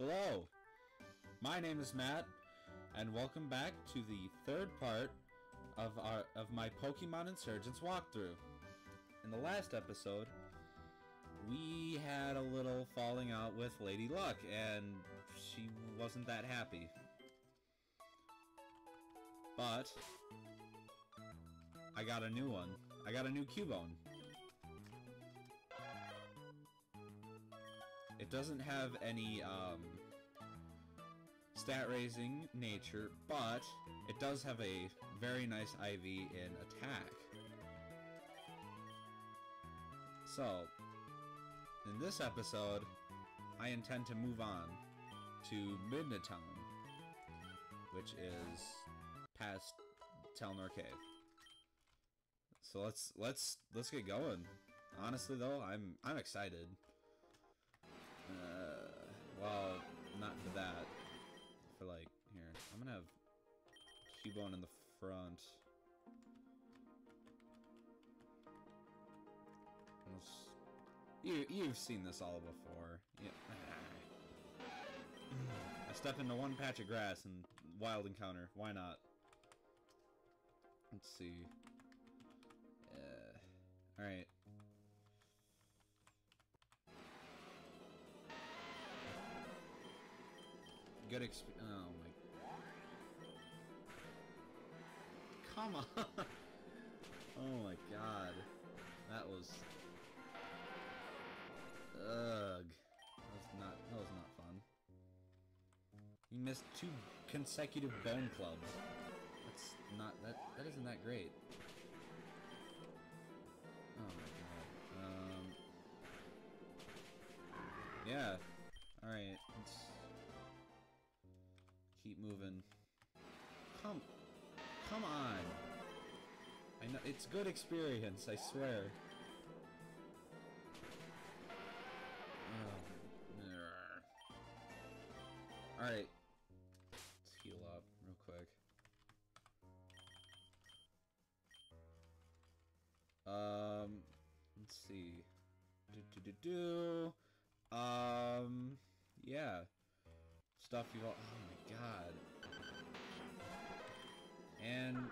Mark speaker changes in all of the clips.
Speaker 1: Hello, my name is Matt, and welcome back to the third part of our of my Pokemon Insurgence walkthrough. In the last episode, we had a little falling out with Lady Luck, and she wasn't that happy. But I got a new one. I got a new Cubone. It doesn't have any um, stat raising nature, but it does have a very nice IV in attack. So, in this episode, I intend to move on to Midna Town, which is past Telnor Cave. So let's let's let's get going. Honestly though, I'm I'm excited. Uh, well, not for that. Cubone in the front. You you've seen this all before. Yeah. I step into one patch of grass and wild encounter. Why not? Let's see. Uh, all right. Good exp- Oh my. Oh god. That was. Ugh. That was not. That was not fun. You missed two consecutive bone clubs. That's not that. That isn't that great. Oh my god. Um. Yeah. All right. Let's keep moving. Come. Come on. It's good experience. I swear. All right. Let's heal up real quick. Um, let's see. Do do do do. Um, yeah. Stuff you all. Oh my god. And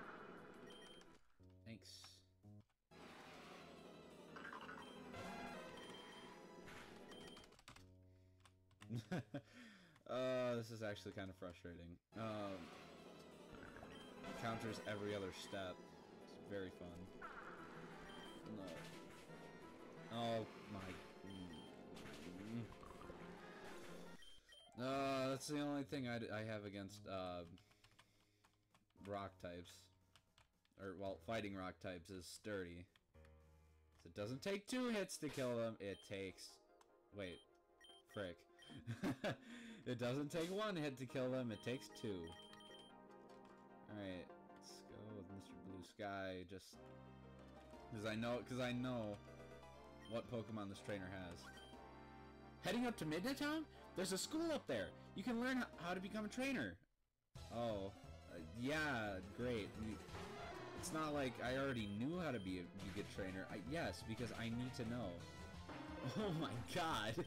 Speaker 1: uh, this is actually kind of frustrating. Um, counters every other step. It's very fun. No. Oh my. Mm. Uh, that's the only thing I, I have against uh, rock types. Or, well, fighting rock types is sturdy. It doesn't take two hits to kill them, it takes... Wait. Frick. it doesn't take one hit to kill them, it takes two. Alright, let's go with Mr. Blue Sky, just... Because I know, because I know what Pokemon this trainer has. Heading up to Midnight Town? There's a school up there! You can learn how to become a trainer! Oh, uh, yeah, great. It's not like I already knew how to be a, be a good trainer. I, yes, because I need to know. Oh my god!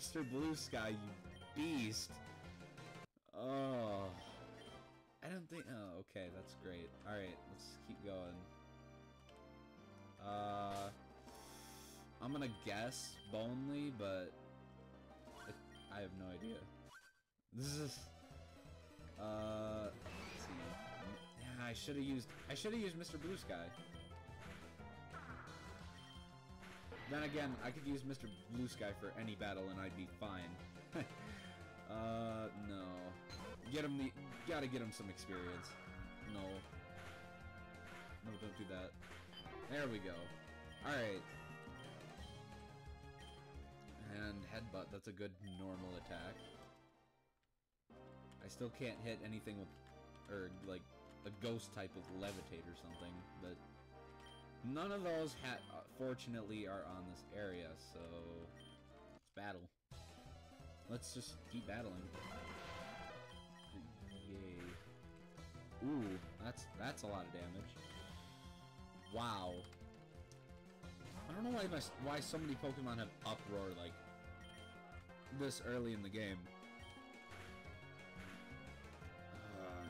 Speaker 1: Mr. Blue Sky, you beast! Oh. I don't think... Oh, okay, that's great. Alright, let's keep going. Uh... I'm gonna guess Bonely, but... It, I have no idea. This is... Uh... Yeah, I should have used... I should have used Mr. Blue Sky. Then again, I could use Mr. Blue Sky for any battle and I'd be fine. uh, no. Get him the... Gotta get him some experience. No. No, don't do that. There we go. Alright. And headbutt, that's a good normal attack. I still can't hit anything with... Or, like, a ghost type with levitate or something, but... None of those, ha uh, fortunately, are on this area, so... Let's battle. Let's just keep battling. Yay. Ooh, that's that's a lot of damage. Wow. I don't know why my, why so many Pokemon have Uproar like this early in the game. Uh,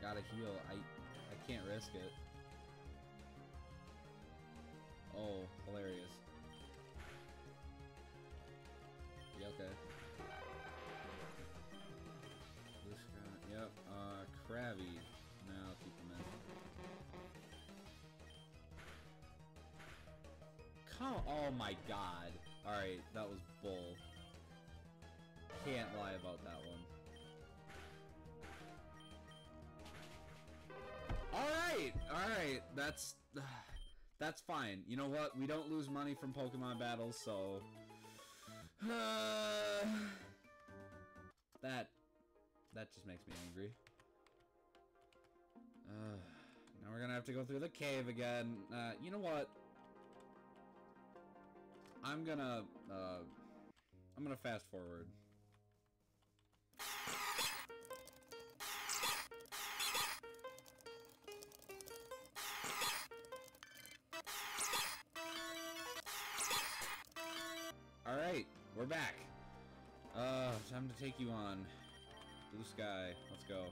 Speaker 1: gotta heal. I I can't risk it. Oh, hilarious. Yeah, okay. This guy, yep, uh, Krabby. No, I'll keep him in. Come, oh my god. Alright, that was bull. Can't lie about that one. Alright, alright, that's... That's fine. You know what? We don't lose money from Pokemon battles, so... Uh, that... That just makes me angry. Uh, now we're gonna have to go through the cave again. Uh, you know what? I'm gonna, uh... I'm gonna fast forward. Alright, we're back. Uh, time to take you on. Blue sky, let's go.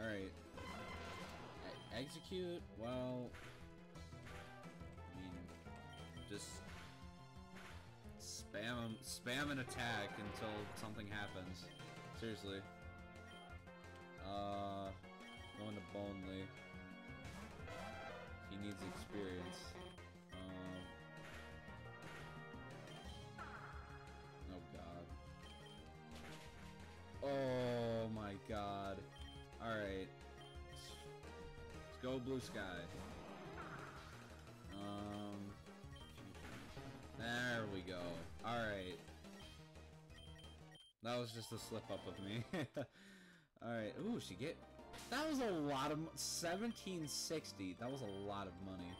Speaker 1: Alright. Execute, well... I mean, just... Spam, spam an attack until something happens. Seriously. Uh, going to Bonely. Needs experience. Um, oh god. Oh my god. Alright. Let's go blue sky. Um, there we go. Alright. That was just a slip up of me. Alright. Ooh, she get that was a lot of 1760. That was a lot of money.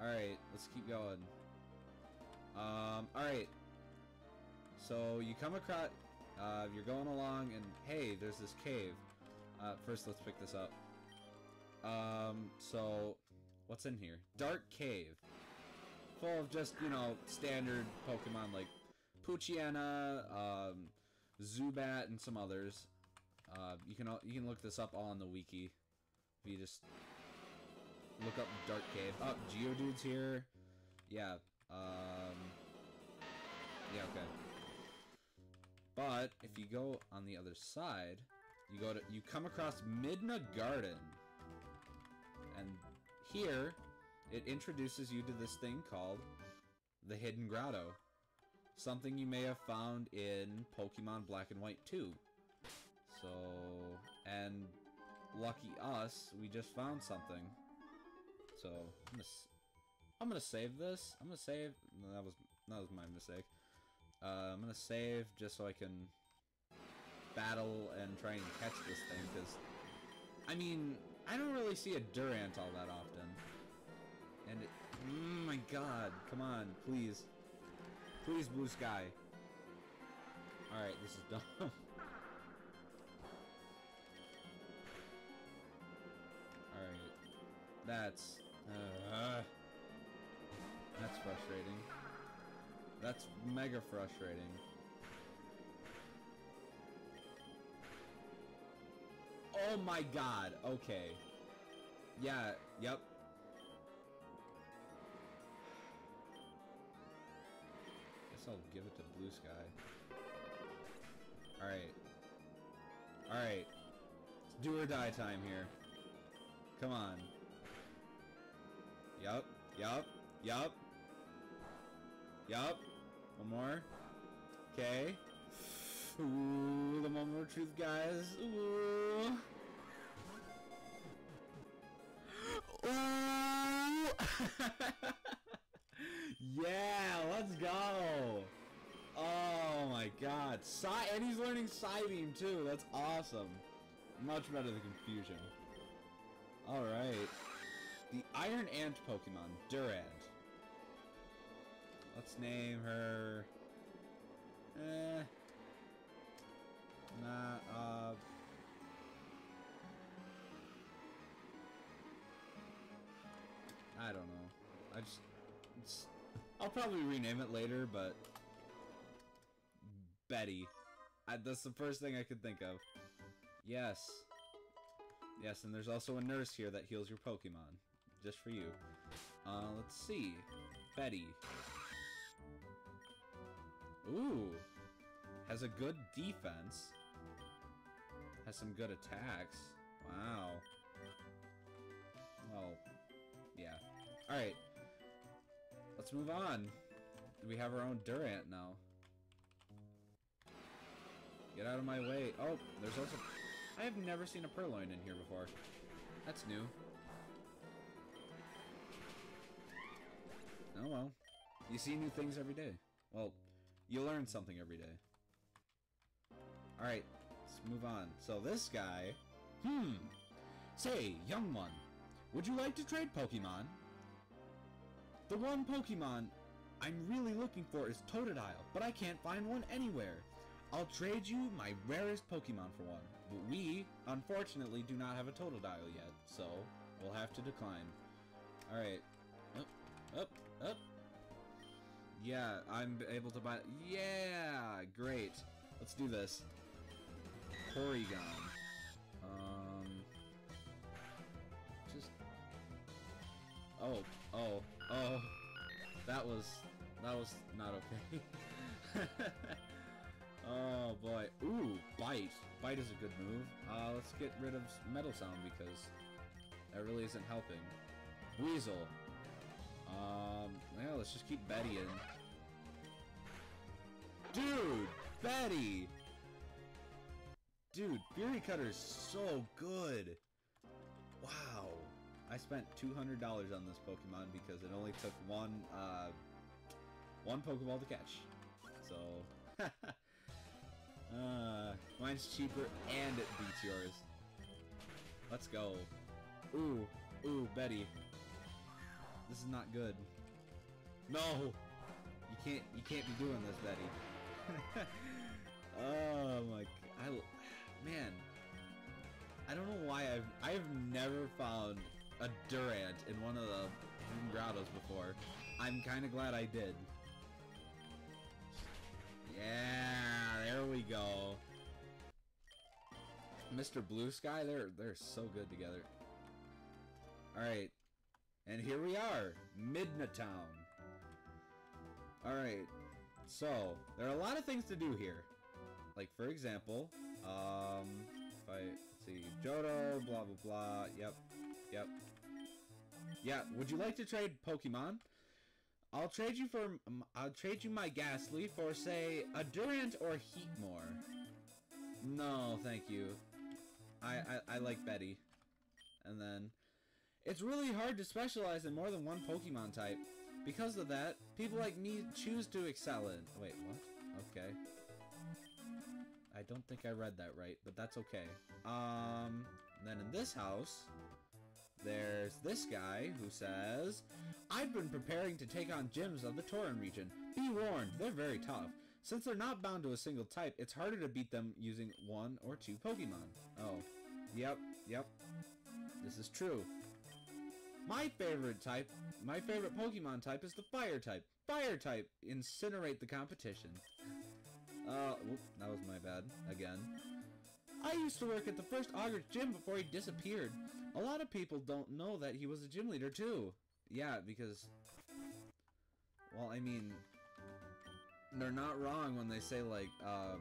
Speaker 1: All right, let's keep going. Um, all right. So you come across, uh, you're going along, and hey, there's this cave. Uh, first, let's pick this up. Um, so what's in here? Dark cave, full of just you know standard Pokemon like Poochyena, um, Zubat, and some others. Uh, you can you can look this up all on the wiki. If you just look up Dark Cave. Oh, Geodude's here. Yeah. Um. Yeah. Okay. But if you go on the other side, you go to you come across Midna Garden, and here it introduces you to this thing called the Hidden Grotto. Something you may have found in Pokemon Black and White 2. So, and lucky us, we just found something. So, I'm gonna, I'm gonna save this. I'm gonna save. No, that was that was my mistake. Uh, I'm gonna save just so I can battle and try and catch this thing. Because, I mean, I don't really see a Durant all that often. And it, oh my God, come on, please, please, blue sky. All right, this is dumb. That's... Uh, that's frustrating. That's mega frustrating. Oh my god, okay. Yeah, yep. Guess I'll give it to Blue Sky. Alright. Alright. It's do or die time here. Come on. Yup, yup, yup. Yup. One more. Okay. Ooh, the moment of truth, guys. Ooh. Ooh. yeah, let's go. Oh my god. Psy and he's learning Psybeam too. That's awesome. Much better than Confusion. Alright the Iron Ant Pokemon, Durant. Let's name her... Eh... Nah, uh... I don't know. I just... It's, I'll probably rename it later, but... Betty. I, that's the first thing I could think of. Yes. Yes, and there's also a nurse here that heals your Pokemon. Just for you. Uh, let's see. Betty. Ooh. Has a good defense. Has some good attacks. Wow. Well, yeah. Alright. Let's move on. We have our own Durant now. Get out of my way. Oh, there's also... I have never seen a Purrloin in here before. That's new. Oh well. You see new things every day. Well, you learn something every day. Alright, let's move on. So this guy... Hmm. Say, young one, would you like to trade Pokemon? The one Pokemon I'm really looking for is Totodile, but I can't find one anywhere. I'll trade you my rarest Pokemon for one, but we, unfortunately, do not have a Totodile yet, so we'll have to decline. Alright. Up, up, up. Yeah, I'm able to buy... Yeah! Great. Let's do this. Porygon. Um... Just... Oh, oh, oh. That was... That was not okay. oh boy. Ooh, Bite. Bite is a good move. Uh, let's get rid of Metal Sound because that really isn't helping. Weasel. Um, well, let's just keep Betty in. Dude! Betty! Dude, Fury Cutter is so good! Wow. I spent $200 on this Pokemon because it only took one, uh, one Pokeball to catch. So, uh, mine's cheaper and it beats yours. Let's go. Ooh, ooh, Betty. This is not good. No! You can't, you can't be doing this, Betty. oh my, I, man. I don't know why I've, I've never found a Durant in one of the grottos before. I'm kind of glad I did. Yeah, there we go. Mr. Blue Sky, they're they're so good together. Alright. And here we are, Midna Town. Alright. So, there are a lot of things to do here. Like, for example, um, if I, see, Johto, blah, blah, blah, yep, yep. Yeah, would you like to trade Pokemon? I'll trade you for, I'll trade you my Gastly for, say, a Durant or Heatmor. No, thank you. I, I, I like Betty. And then, it's really hard to specialize in more than one Pokemon type. Because of that, people like me choose to excel in... Wait, what? Okay. I don't think I read that right, but that's okay. Um, then in this house, there's this guy who says, I've been preparing to take on gyms of the Torren region. Be warned, they're very tough. Since they're not bound to a single type, it's harder to beat them using one or two Pokemon. Oh, yep, yep. This is true. My favorite type, my favorite Pokemon type is the Fire type. Fire type, incinerate the competition. Uh, whoop, that was my bad, again. I used to work at the first Augur's gym before he disappeared. A lot of people don't know that he was a gym leader too. Yeah, because... Well, I mean... They're not wrong when they say, like, um...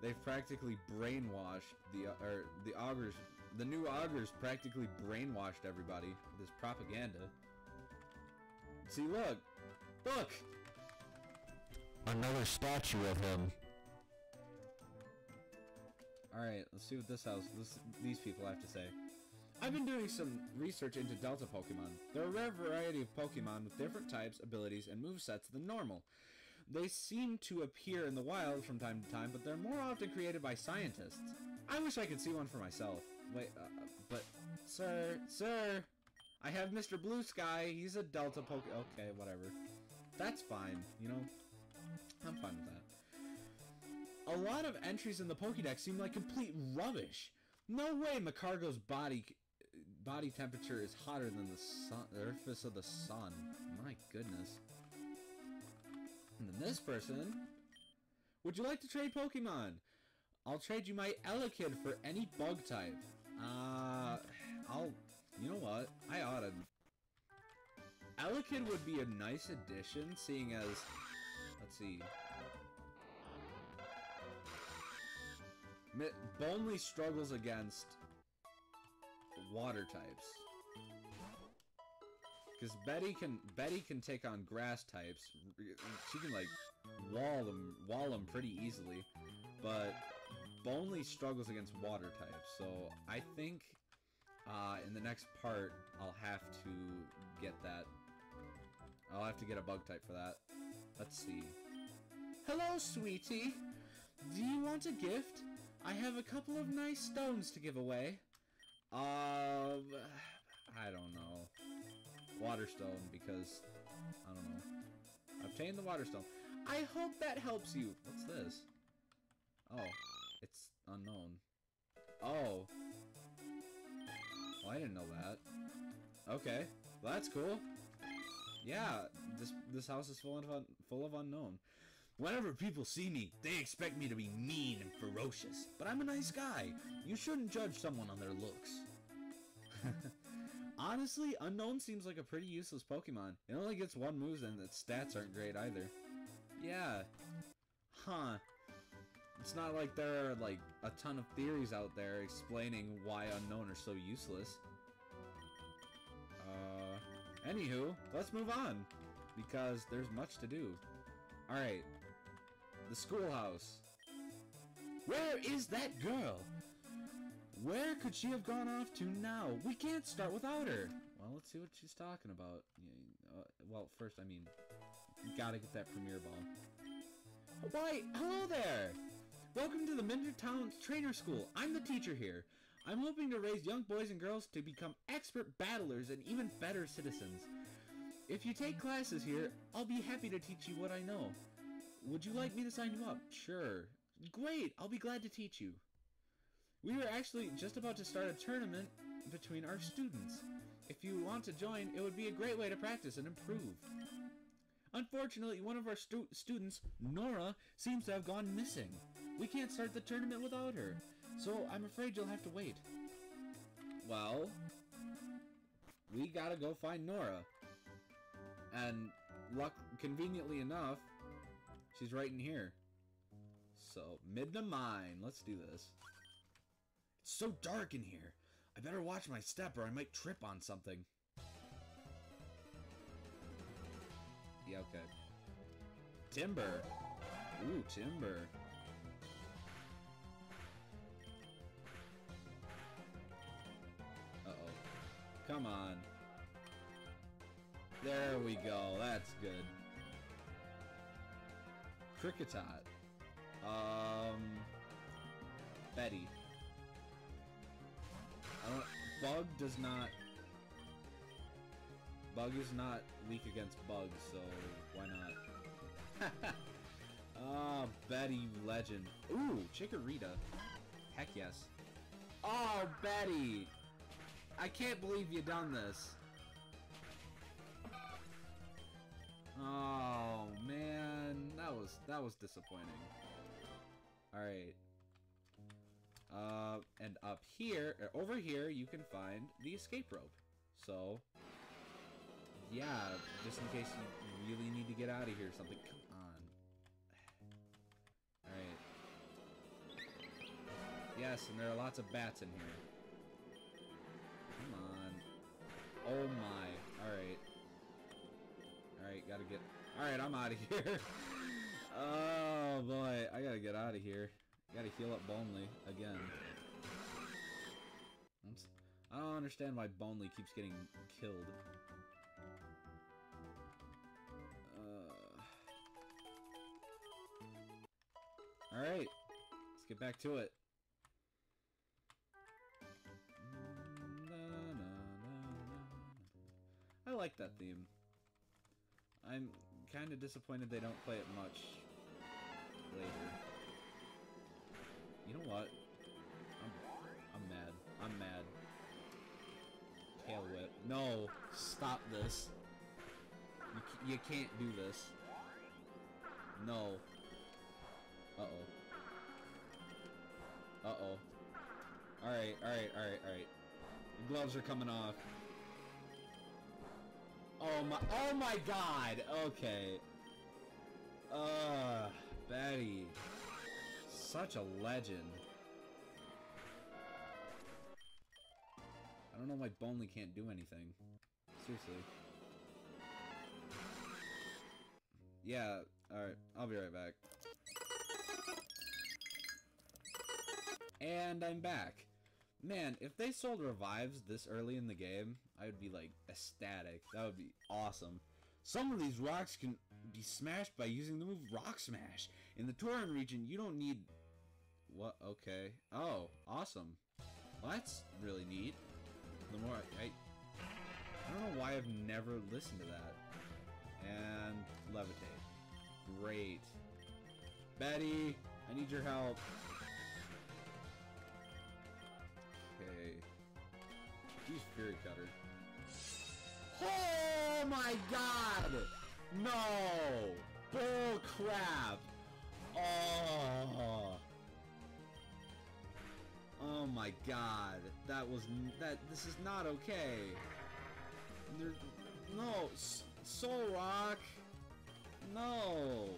Speaker 1: They've practically brainwashed the, uh, or, the Augur's the new augurs practically brainwashed everybody with his propaganda. See, look! Look!
Speaker 2: Another statue of him.
Speaker 1: Alright, let's see what this house, this, these people have to say. I've been doing some research into Delta Pokemon. There are a rare variety of Pokemon with different types, abilities, and movesets than normal. They seem to appear in the wild from time to time, but they're more often created by scientists. I wish I could see one for myself. Wait, uh, uh, but, sir, sir, I have Mr. Blue Sky. He's a Delta Poke. Okay, whatever. That's fine. You know, I'm fine with that. A lot of entries in the Pokédex seem like complete rubbish. No way Magcargo's body body temperature is hotter than the sun, the surface of the sun. My goodness. And then this person. Would you like to trade Pokemon? I'll trade you my Elekid for any bug type. Uh, I'll... You know what? I oughta... Elekid would be a nice addition, seeing as... Let's see. Bonley struggles against water types. Because Betty can Betty can take on grass types. She can like wall them wall them pretty easily, but Bonley struggles against water types. So I think uh, in the next part I'll have to get that. I'll have to get a bug type for that. Let's see. Hello, sweetie. Do you want a gift? I have a couple of nice stones to give away. Um, I don't know. Water stone because I don't know. Obtain the water stone. I hope that helps you. What's this? Oh, it's Unown. Oh. Well, I didn't know that. Okay, well, that's cool. Yeah, this this house is full of un full of Unown. Whenever people see me, they expect me to be mean and ferocious. But I'm a nice guy. You shouldn't judge someone on their looks. Honestly, Unown seems like a pretty useless Pokemon. It only gets one move and its stats aren't great either. Yeah. Huh. It's not like there are like a ton of theories out there explaining why Unown are so useless. Uh, anywho, let's move on. Because there's much to do. Alright. The schoolhouse. Where is that girl? Where could she have gone off to now? We can't start without her. Well, let's see what she's talking about. Uh, well, first, I mean, gotta get that premiere ball. Why, hello there! Welcome to the Midna Town Trainer School. I'm the teacher here. I'm hoping to raise young boys and girls to become expert battlers and even better citizens. If you take classes here, I'll be happy to teach you what I know. Would you like me to sign you up? Sure. Great, I'll be glad to teach you. We were actually just about to start a tournament between our students. If you want to join, it would be a great way to practice and improve. Unfortunately, one of our stu students, Nora, seems to have gone missing. We can't start the tournament without her, so I'm afraid you'll have to wait. Well, we gotta go find Nora. And luck, conveniently enough, she's right in here. So, Midna Mine. Let's do this. It's so dark in here. I better watch my step or I might trip on something. Yeah, okay. Timber. Ooh, timber. Come on. There we go. That's good. Kricketot. Um... Betty. I don't, Bug does not... Bug is not weak against bugs, so why not? Ah, Betty legend. Ooh, Chikorita. Heck yes. Oh, Betty! I can't believe you done this. Oh man, that was that was disappointing. All right. Uh, and up here, or over here, you can find the escape rope. So, yeah, just in case you really need to get out of here or something. Come on. Alright. Yes, and there are lots of bats in here. Oh my. Alright. Alright, gotta get... Alright, I'm out of here. oh boy, I gotta get out of here. Gotta heal up Bonley again. I don't understand why Bonley keeps getting killed. Uh... Alright, let's get back to it. I like that theme. I'm kind of disappointed they don't play it much later. You know what? I'm, I'm mad. I'm mad. Tail whip. No! Stop this. You, you can't do this. No. Uh-oh. Uh-oh. Alright, alright, alright, alright. Gloves are coming off. Oh my- Oh my god! Okay. Uh, Betty. Such a legend. I don't know why Bonely can't do anything. Seriously. Yeah, alright. I'll be right back. And I'm back. Man, if they sold revives this early in the game, I would be like ecstatic. That would be awesome. Some of these rocks can be smashed by using the move Rock Smash. In the Torren region, you don't need... What? Okay. Oh, awesome. Well, that's really neat. The more I... I, I don't know why I've never listened to that. And levitate. Great. Betty, I need your help. Use Fury Cutter. Oh my god! No! Bull crap! Oh! Oh my god. That was that this is not okay. There, no, Solrock. No.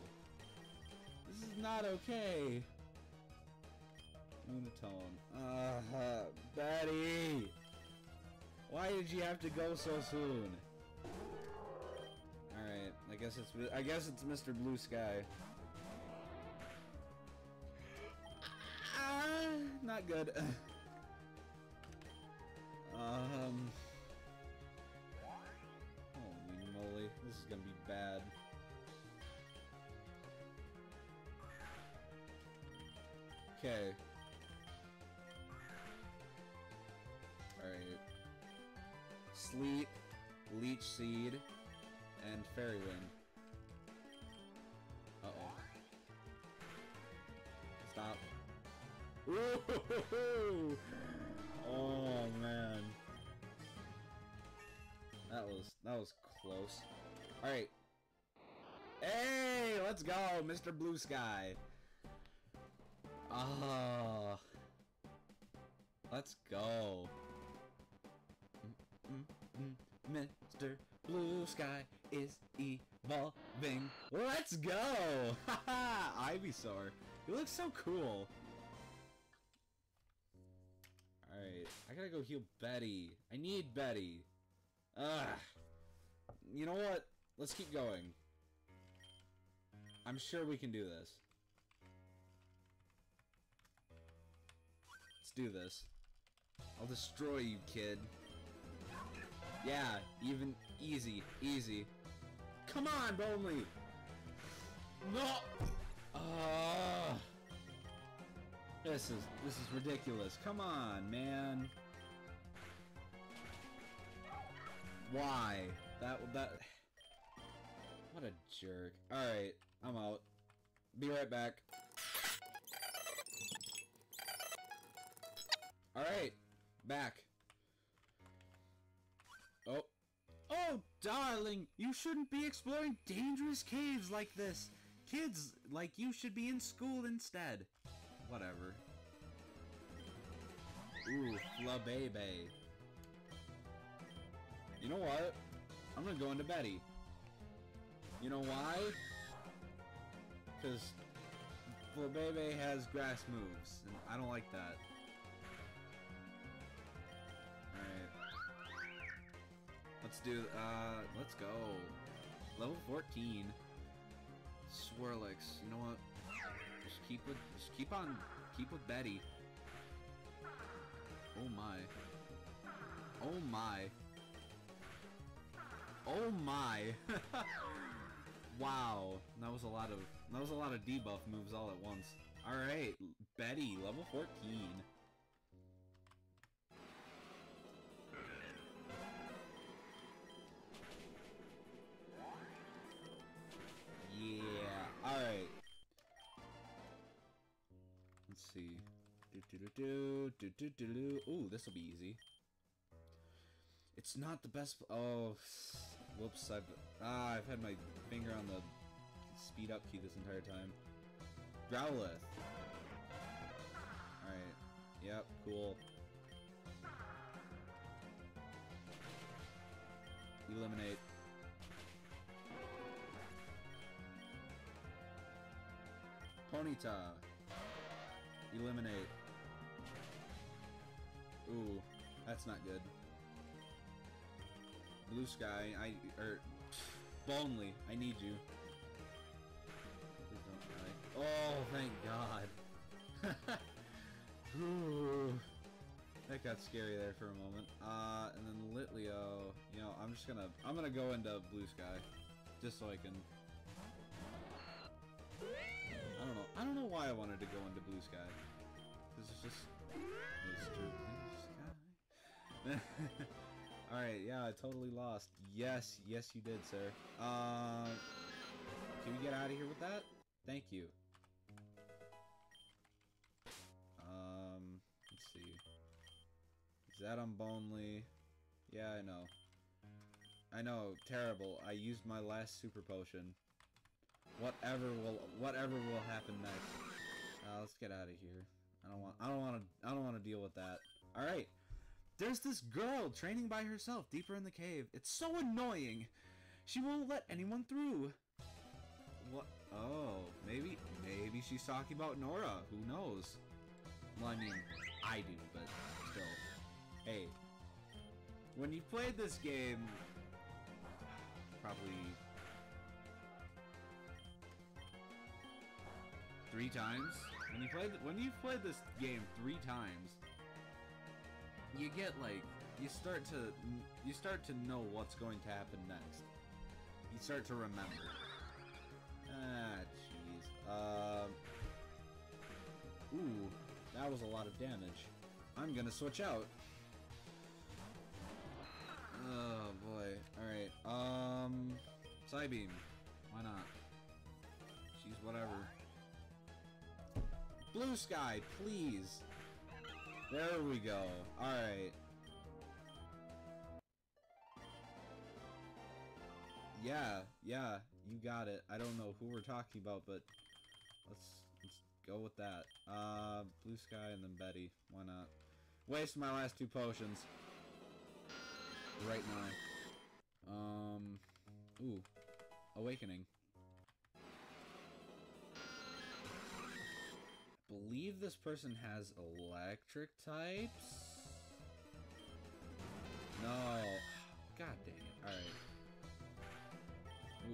Speaker 1: This is not okay. Lunatone. Uh, Betty. Why did you have to go so soon? Alright, I guess it's I guess it's Mr. Blue Sky. Ah, not good. um Holy moly, this is gonna be bad. Okay. Sleep, Leech Seed, and Fairy Wind. Uh-oh. Stop. Ooh! Oh man. That was that was close. Alright. Hey, let's go, Mr. Blue Sky. Ah. Let's go. Mr. Blue Sky is evolving. Let's go! Haha! Ivysaur. You look so cool. Alright, I gotta go heal Betty. I need Betty. Ugh. You know what? Let's keep going. I'm sure we can do this. Let's do this. I'll destroy you, kid. Yeah, even easy, easy. Come on, Bonely! No! Ah! this is this is ridiculous. Come on, man. Why? That that What a jerk. Alright, I'm out. Be right back. Alright, back. Oh. Oh, darling, you shouldn't be exploring dangerous caves like this. Kids like you should be in school instead. Whatever. Ooh, Flabebe. You know what? I'm gonna go into Betty. You know why? Because Flabebe has grass moves, and I don't like that. Let's do, uh, let's go. Level 14. Swirlix, you know what? Just keep with, just keep on, keep with Betty. Oh my. Oh my. Oh my. wow. That was a lot of, that was a lot of debuff moves all at once. Alright, Betty, level 14. See. Do do do do do do do do. Ooh, this will be easy. It's not the best. Oh, whoops! I've ah, I've had my finger on the speed up key this entire time. Growlithe. Alright. Yep, cool. Eliminate. Ponyta. Eliminate. Ooh, that's not good. Blue Sky, I er Bonely, I need you. Oh, thank God. That got scary there for a moment. Uh, and then Litleo, you know, I'm just gonna, I'm gonna go into Blue Sky, just so I can. I don't know. Why I wanted to go into Blue Sky. This is just Mr. Blue Sky. Alright, yeah, I totally lost. Yes, yes you did, sir. Uh, can we get out of here with that? Thank you. Um, let's see. Is that on Bonely? Yeah, I know. I know, terrible. I used my last super potion. Whatever will whatever will happen next. Uh, let's get out of here. I don't want I don't want to I don't want to deal with that. All right. There's this girl training by herself deeper in the cave. It's so annoying. She won't let anyone through. What? Oh, maybe maybe she's talking about Nora. Who knows? Well, I mean, I do, but still. Hey, when you played this game, probably three times. When you play when you've played this game three times, you get like you start to you start to know what's going to happen next. You start to remember. Ah, jeez. Uh, ooh, that was a lot of damage. I'm gonna switch out. Oh boy. All right. Um, Psybeam. Why not? She's whatever. Blue Sky, please. There we go. Alright. Yeah, yeah, you got it. I don't know who we're talking about, but let's let's go with that. Uh, Blue Sky and then Betty. Why not? Waste my last two potions. Right now. Um, ooh. Awakening. Believe this person has electric types. No. God dang it. Alright.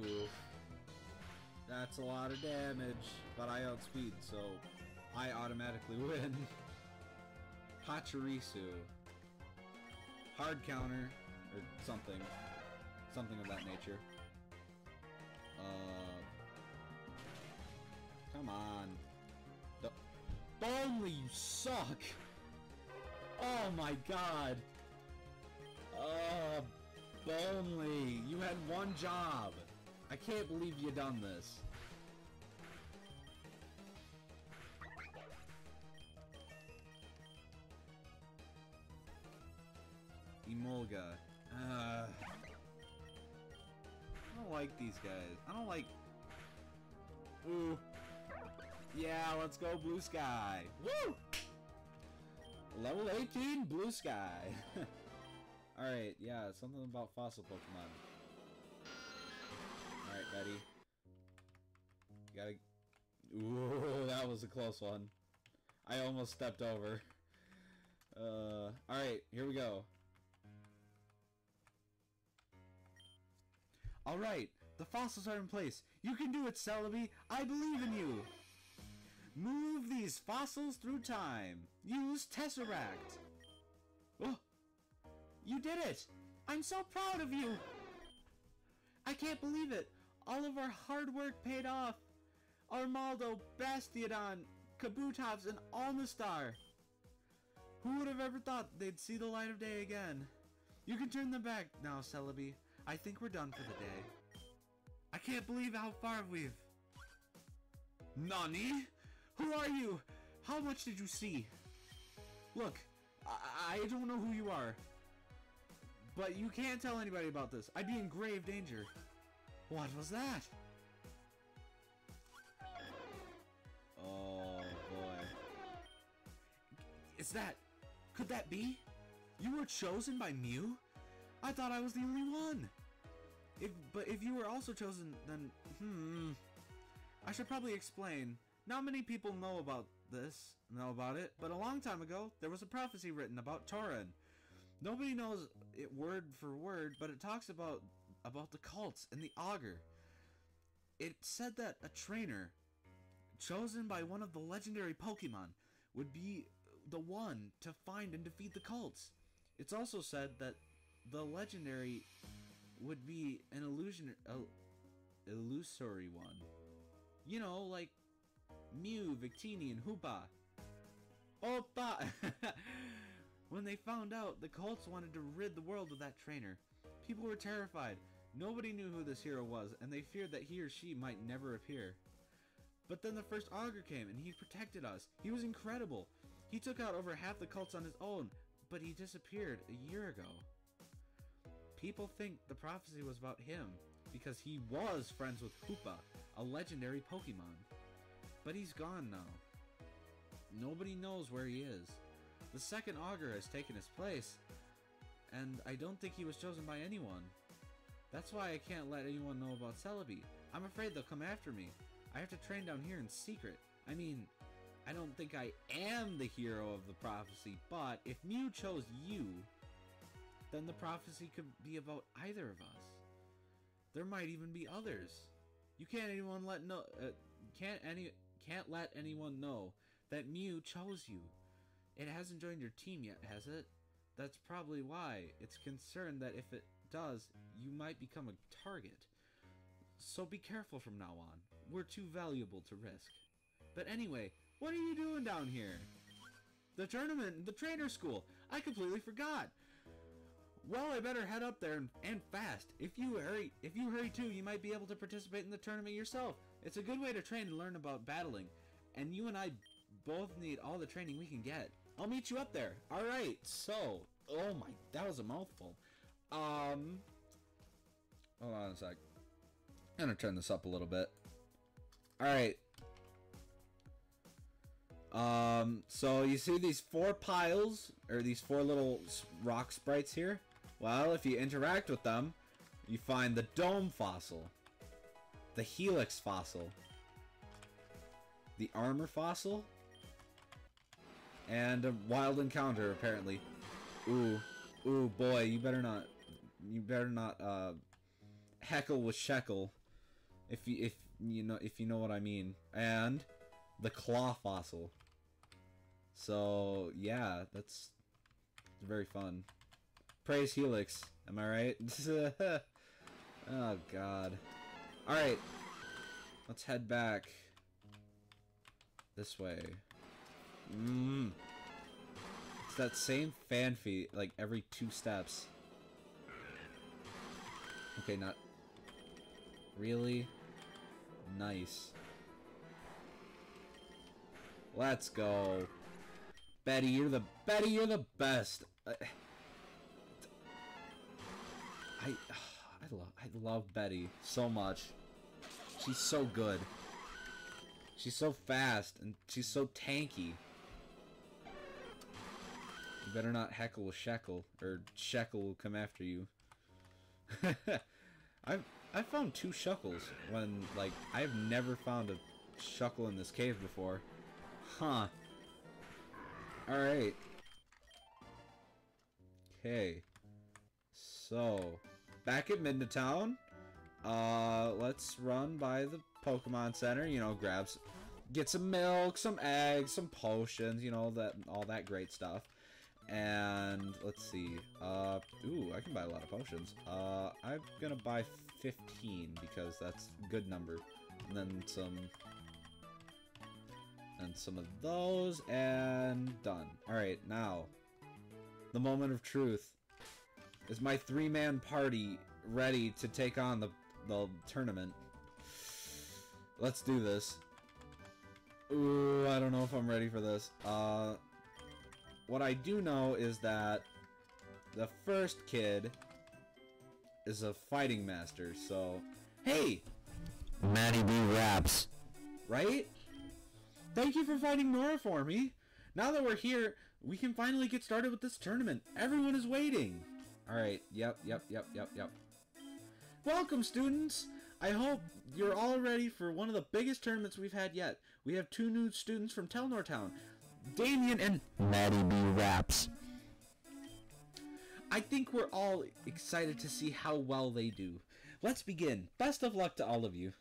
Speaker 1: Ooh. That's a lot of damage, but I outspeed, so I automatically win. Pachirisu. Hard counter, or something. Something of that nature. Uh, come on. Bonely, you suck! Oh my god! Uh, Bonely, you had one job! I can't believe you done this. Emolga. Uh, I don't like these guys. I don't like... Ooh. Yeah, let's go Blue Sky. Woo! Level 18 Blue Sky. Alright, yeah, something about fossil Pokemon. Alright, buddy. You gotta... Ooh, that was a close one. I almost stepped over. Uh, alright, here we go. Alright, the fossils are in place. You can do it, Celebi. I believe in you. Move these fossils through time. Use Tesseract. Oh, you did it! I'm so proud of you! I can't believe it! All of our hard work paid off! Armaldo, Bastiodon, Kabutops, and Omastar! Who would have ever thought they'd see the light of day again? You can turn them back now, Celebi. I think we're done for the day. I can't believe how far we've... Nani? Who are you? How much did you see? Look, I, I don't know who you are. But you can't tell anybody about this. I'd be in grave danger. What was that? Oh, boy.
Speaker 2: Is that... Could that be? You were chosen by Mew? I thought I was the only one! If, but if you were also chosen, then... Hmm... I should probably explain. Not many people know about this, know about it, but a long time ago, there was a prophecy written about Torren. Nobody knows it word for word, but it talks about about the cults and the augur. It said that a trainer chosen by one of the legendary Pokemon would be the one to find and defeat the cults. It's also said that the legendary would be an illusion, uh, illusory one. You know, like Mew, Victini, and Hoopa. Opa! when they found out the cults wanted to rid the world of that trainer, people were terrified. Nobody knew who this hero was, and they feared that he or she might never appear. But then the first augur came, and he protected us. He was incredible. He took out over half the cults on his own, but he disappeared a year ago. People think the prophecy was about him, because he was friends with Hoopa, a legendary Pokemon. But he's gone now. Nobody knows where he is. The second augur has taken his place, and I don't think he was chosen by anyone. That's why I can't let anyone know about Celebi. I'm afraid they'll come after me. I have to train down here in secret. I mean, I don't think I am the hero of the prophecy, but if Mew chose you, then the prophecy could be about either of us. There might even be others. You can't anyone let no uh, can't any can't let anyone know that Mew chose you. It hasn't joined your team yet, has it? That's probably why. It's concerned that if it does, you might become a target. So be careful from now on. We're too valuable to risk. But anyway, what are you doing down here? The tournament, the trainer school. I completely forgot. Well, I better head up there and, and fast. If you hurry, if you hurry too, you might be able to participate in the tournament yourself. It's a good way to train and learn about battling. And you and I both need all the training we can get. I'll meet you up there. All right. So, oh my, that was a mouthful. Um, hold on a sec. I'm gonna turn this up a little bit. All right. Um, so you see these four piles, or these four little rock sprites here? Well, if you interact with them, you find the dome fossil, the helix fossil, the armor fossil, and a wild encounter, apparently. Ooh, ooh, boy, you better not, you better not, uh, heckle with Shuckle, if you, if you know, if you know what I mean. And the claw fossil. So, yeah, that's very fun. Praise Helix, am I right? oh, God. Alright, let's head back this way. Mmm. It's that same fan feet, like, every two steps. Okay, not... Really? Nice. Let's go. Betty, you're the Betty, you're the best. I I, I love I love Betty so much. She's so good. She's so fast and she's so tanky. You better not heckle with Shuckle, or Shuckle will come after you. I've I found two Shuckles when like I've never found a Shuckle in this cave before. Huh. Alright. Okay. So, back at Midna Town. Uh, let's run by the Pokemon Center, you know, grabs, get some milk, some eggs, some potions, you know, that all that great stuff. And let's see. Uh, ooh, I can buy a lot of potions. Uh, I'm gonna buy 15 because that's good number. And then some and some of those, and done. Alright, now, the moment of truth. Is my three-man party ready to take on the, the tournament? Let's do this. Ooh, I don't know if I'm ready for this. Uh, what I do know is that the first kid is a fighting master, so... Hey!
Speaker 3: Maddie B raps.
Speaker 2: Right? Thank you for fighting Nora for me. Now that we're here,
Speaker 1: We can finally get started with this tournament. Everyone is waiting. Alright, yep, yep, yep, yep, yep. Welcome, students! I hope you're all ready for one of the biggest tournaments we've had yet. We have two new students from Telnor Town, Damien and
Speaker 3: Maddie B raps.
Speaker 1: I think we're all excited to see how well they do. Let's begin. Best of luck to all of you.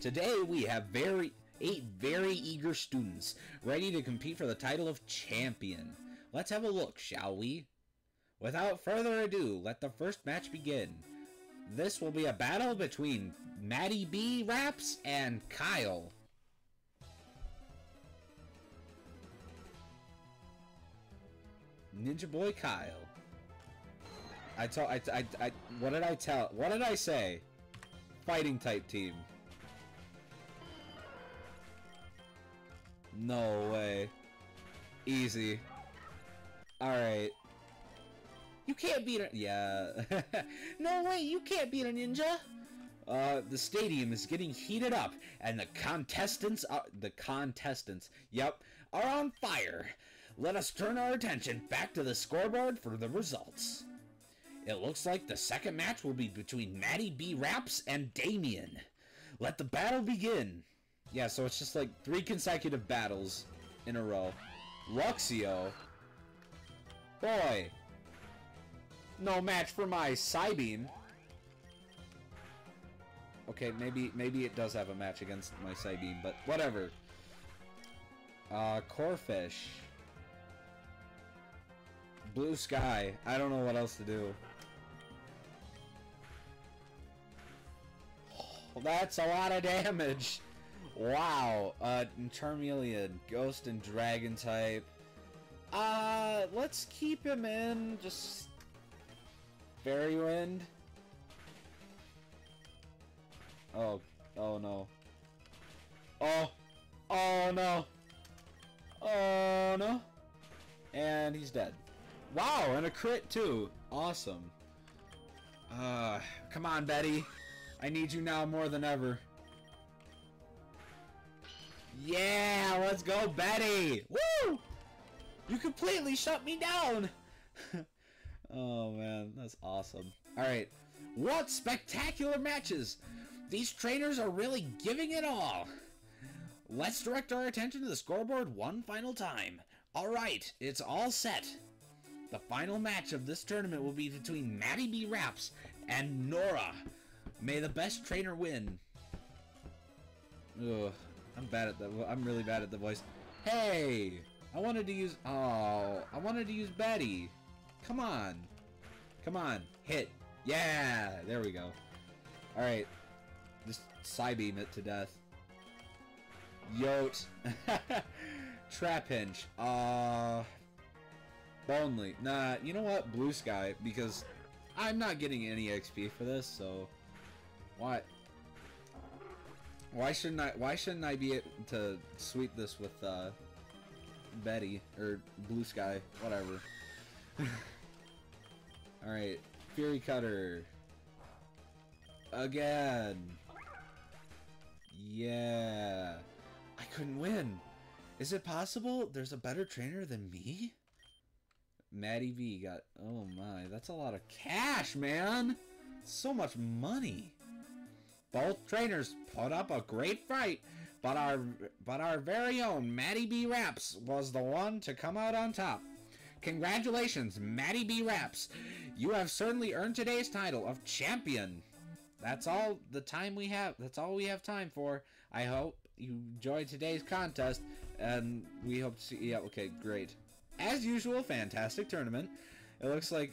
Speaker 1: Today we have very eight very eager students ready to compete for the title of champion. Let's have a look, shall we? Without further ado, let the first match begin. This will be a battle between Maddie B Raps and Kyle. Ninja Boy Kyle. I told I, I, I what did I tell what did I say? Fighting type team. No way. Easy. Alright. You can't beat a- yeah. no way, you can't beat a ninja! Uh, the stadium is getting heated up, and the contestants are- the contestants, yep, are on fire. Let us turn our attention back to the scoreboard for the results. It looks like the second match will be between Maddie B. Raps and Damien. Let the battle begin. Yeah, so it's just like three consecutive battles in a row. Luxio. Boy. No match for my Psybeam. Okay, maybe maybe it does have a match against my Psybeam, but whatever. Uh, Corphish. Blue Sky. I don't know what else to do. That's a lot of damage. Wow. Uh, Charmeleon, Ghost and Dragon type. Uh, let's keep him in. Just Fairy Wind. Oh, oh no. Oh, oh no. Oh no. And he's dead. Wow, and a crit too. Awesome. Uh, come on, Betty. I need you now more than ever. Yeah, let's go, Betty! Woo! You completely shut me down! oh man, that's awesome. Alright, what spectacular matches! These trainers are really giving it all! Let's direct our attention to the scoreboard one final time. Alright, it's all set. The final match of this tournament will be between Maddie B. Raps and Nora. May the best trainer win. Ugh, I'm bad at the. I'm really bad at the voice. Hey, I wanted to use. Oh, I wanted to use Betty. Come on, come on, hit. Yeah, there we go. All right, just Psybeam it to death. Yote. Trapinch. Uh. Bonely. Nah, you know what? Blue Sky, because I'm not getting any XP for this, so why? Why shouldn't I? Why shouldn't I be able to sweep this with uh, Betty or Blue Sky, whatever? All right, Fury Cutter again. Yeah, I couldn't win. Is it possible there's a better trainer than me? Maddie V got. Oh my, that's a lot of cash, man. So much money. Both trainers put up a great fight, but our but our very own Maddie B. Raps was the one to come out on top. Congratulations, Maddie B. Raps. You have certainly earned today's title of champion. That's all the time we have. That's all we have time for. I hope you enjoyed today's contest, and we hope to see. Yeah, okay, great. As usual, fantastic tournament. It looks like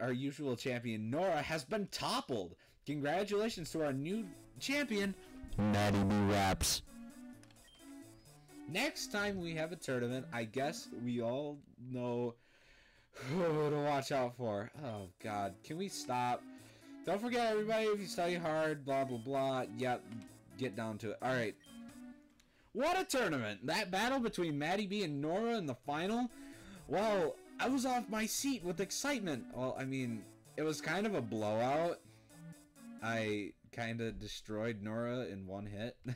Speaker 1: our usual champion Nora has been toppled. Congratulations to our new champion.
Speaker 3: Maddie B raps.
Speaker 1: Next time we have a tournament, I guess we all know who to watch out for. Oh god, can we stop? Don't forget everybody, if you study hard, blah blah blah. Yep, get down to it. Alright. What a tournament! That battle between Maddie B and Nora in the final? Well, I was off my seat with excitement. Well, I mean, it was kind of a blowout. I kind of destroyed Nora in one hit.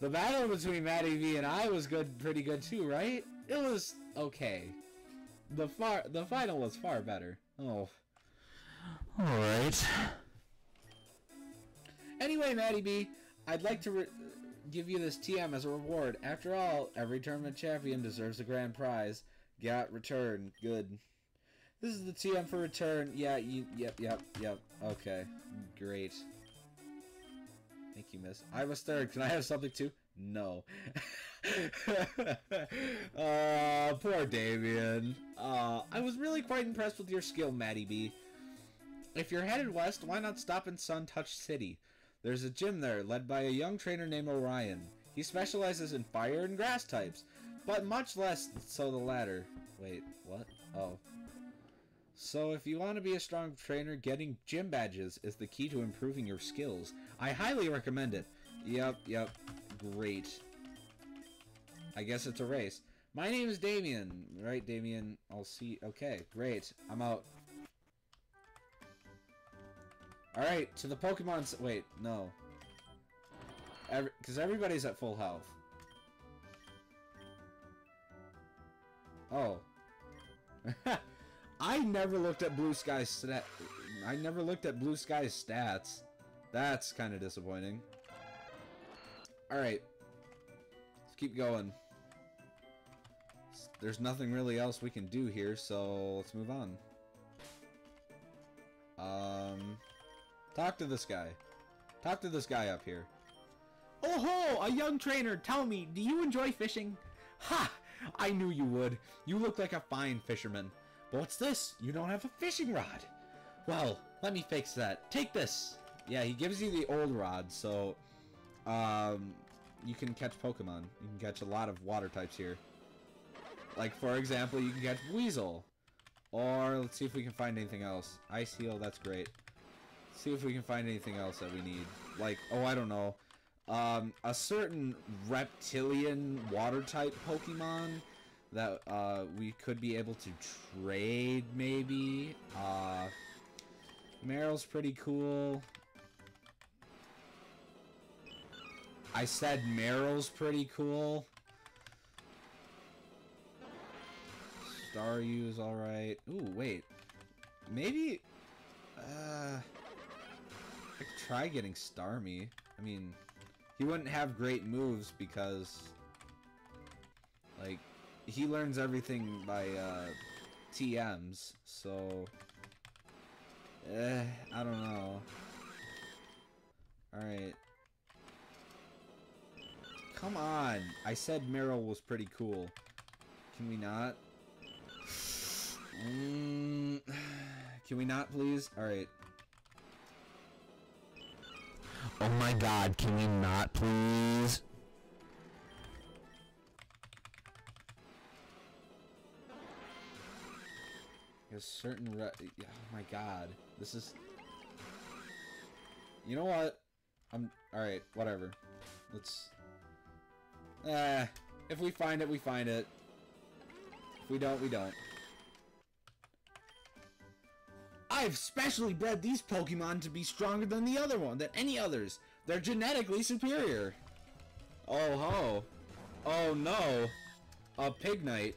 Speaker 1: the battle between Maddie V and I was good, pretty good too, right? it was okay. The far the final was far better. Oh.
Speaker 3: Alright.
Speaker 1: Anyway, Maddie B, I'd like to give you this TM as a reward. After all, every tournament champion deserves a grand prize. Got return. Good. This is the TM for return. Yeah, you, yep, yep, yep. Okay. Great. Thank you, miss. I was third. Can I have something too? No. uh, poor Damien. Uh, I was really quite impressed with your skill, Maddie B. If you're headed west, why not stop in Suntouched City? There's a gym there, led by a young trainer named Orion. He specializes in fire and grass types, but much less so the latter. Wait, what? Oh. So if you want to be a strong trainer, getting gym badges is the key to improving your skills. I highly recommend it. Yep, yep. Great. I guess it's a race. My name is Damien. Right, Damien? I'll see. Okay, great. I'm out. Alright, to the Pokemon... Wait, no. Because everybody's at full health. Oh. I never looked at Blue Sky's stat... I never looked at Blue Sky's stats. That's kind of disappointing. Alright. Let's keep going. There's nothing really else we can do here, so let's move on. Um... Talk to this guy. Talk to this guy up here. Oh ho! A young trainer! Tell me, do you enjoy fishing? Ha! I knew you would. You look like a fine fisherman. But what's this? You don't have a fishing rod. Well, let me fix that. Take this. Yeah, he gives you the old rod, so um, you can catch Pokemon. You can catch a lot of water types here. Like, for example, you can catch Weasel. Or, let's see if we can find anything else. Ice Heal, that's great. See if we can find anything else that we need. Like, oh, I don't know. Um, a certain reptilian water type Pokemon that uh, we could be able to trade, maybe. Uh, Marill's pretty cool. I said Marill's pretty cool. Staryu is alright. Ooh, wait. Maybe... Uh... I could try getting Starmie. I mean, he wouldn't have great moves because, like, he learns everything by uh, TMs. So, eh, I don't know. All right. Come on! I said Marill was pretty cool. Can we not? Mm, can we not, please? All right.
Speaker 3: Oh my god, can we not please?
Speaker 1: There's certain re- oh my god. This is You know what? I'm alright, whatever. Let's Eh, if we find it, we find it. If we don't, we don't. I've specially bred these Pokemon to be stronger than the other one, than any others. They're genetically superior. Oh ho. Oh no. A Pignite.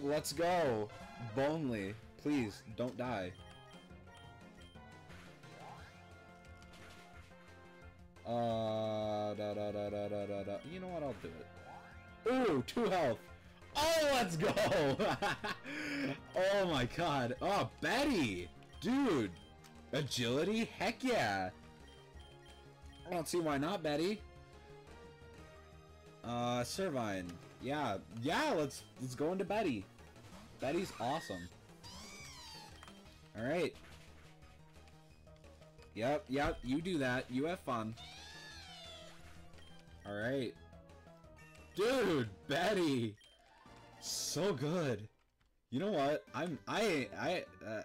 Speaker 1: Let's go. Bonely. Please, don't die. Uh, da, da, da, da, da, da. You know what? I'll do it. Ooh, two health. Oh, let's go! oh my god. Oh, Betty! Dude! Agility? Heck yeah! I don't see why not, Betty. Uh, Servine. Yeah, yeah, let's let's go into Betty. Betty's awesome. Alright. Yep, yep, you do that. You have fun. Alright. Dude, Betty! So good. You know what? I'm I I uh,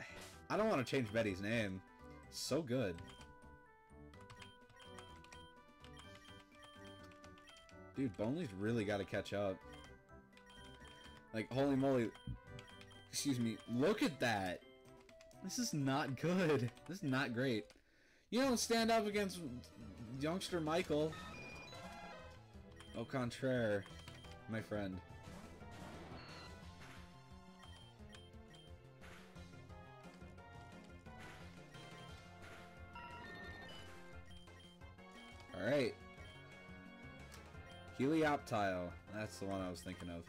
Speaker 1: I don't want to change Betty's name. So good. Dude, Bonely's really got to catch up. Like, holy moly. Excuse me. Look at that. This is not good. This is not great. You don't stand up against youngster Michael. Au contraire, my friend. Alright. Helioptile. That's the one I was thinking of.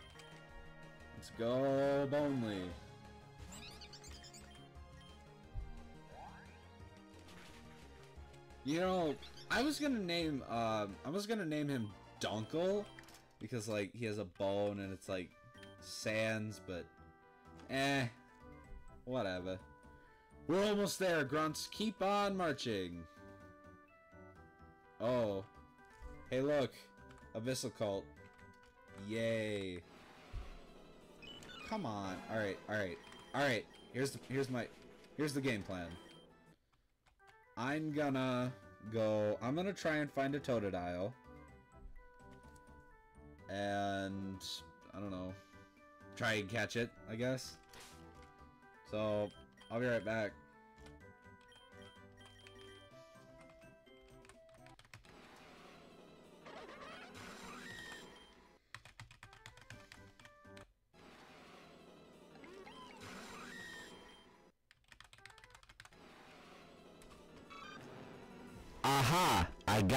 Speaker 1: Let's go, Bonely. You know, I was gonna name, um, I was gonna name him Dunkle, because, like, he has a bone and it's, like, sands, but, eh, whatever. We're almost there, Grunts. Keep on marching. Oh. Hey, look. Abyssal Cult. Yay. Come on. Alright, alright. Alright. Here's the here's my here's the game plan. I'm gonna go I'm gonna try and find a Totodile. And I don't know. Try and catch it, I guess. So I'll be right back.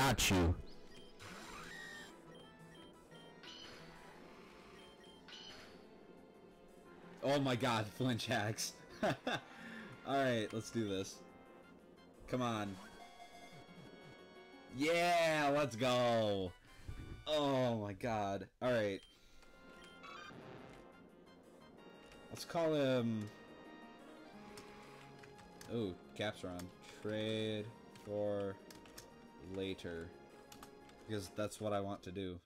Speaker 3: Got you.
Speaker 1: Oh my god, flinch hacks. Alright, let's do this. Come on. Yeah, let's go. Oh my god. Alright. Let's call him... Oh, caps are on. Trade for later. Because that's what I want to do.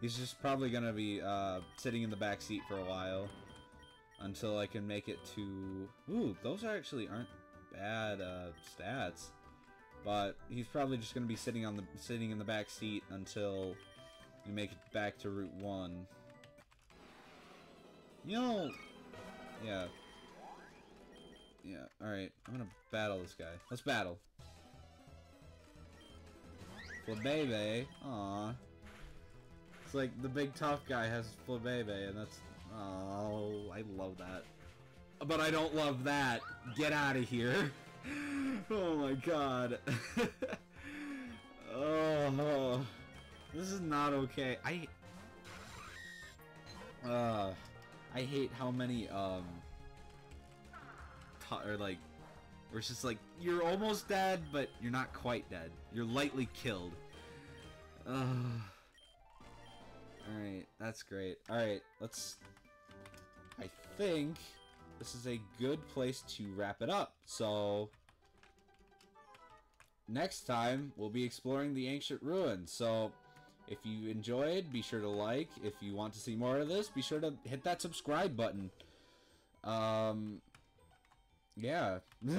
Speaker 1: He's just probably gonna be uh, sitting in the back seat for a while until I can make it to. Ooh, those are actually aren't bad uh, stats, but he's probably just gonna be sitting on the sitting in the back seat until we make it back to Route One. You know, yeah, yeah. All right, I'm gonna battle this guy. Let's battle. Flabebe, aw. It's like the big tough guy has Flabebe, and that's... Oh, I love that. But I don't love that. Get out of here. oh my god. oh, this is not okay. I... Uh, I hate how many, um... Or like... Where it's just like, you're almost dead, but you're not quite dead. You're lightly killed. Alright, that's great. Alright, let's... I think this is a good place to wrap it up. So, next time, we'll be exploring the ancient ruins. So, if you enjoyed, be sure to like. If you want to see more of this, be sure to hit that subscribe button. Um, yeah.